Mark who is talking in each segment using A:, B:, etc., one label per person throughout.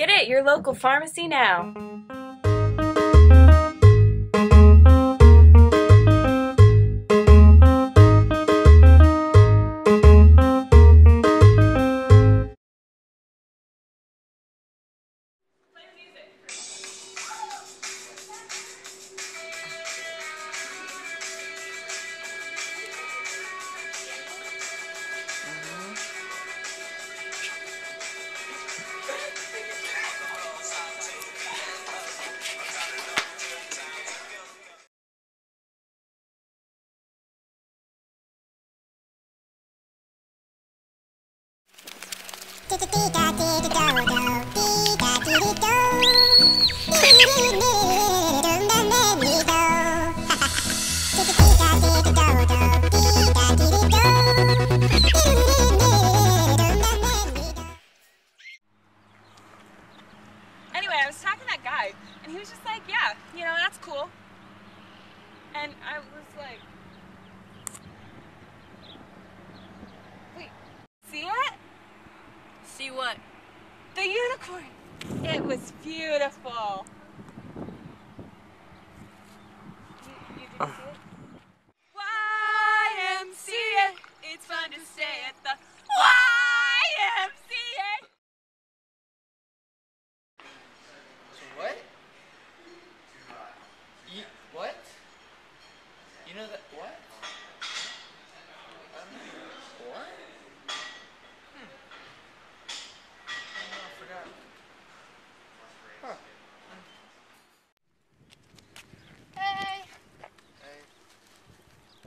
A: Get it your local pharmacy now.
B: Anyway, I was talking to that guy, and he was just like, yeah, you know, that's cool. And I was like, The unicorn. It was beautiful. You, you
C: ah.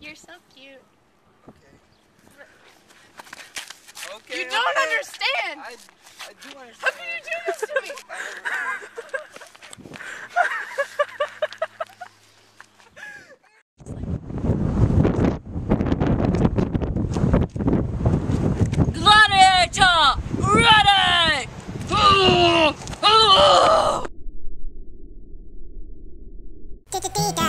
D: You're so cute.
C: okay. Okay.
D: You don't
C: okay.
D: understand.
C: I I do understand.
D: How can you do this to me?
A: Gladiator! Ready!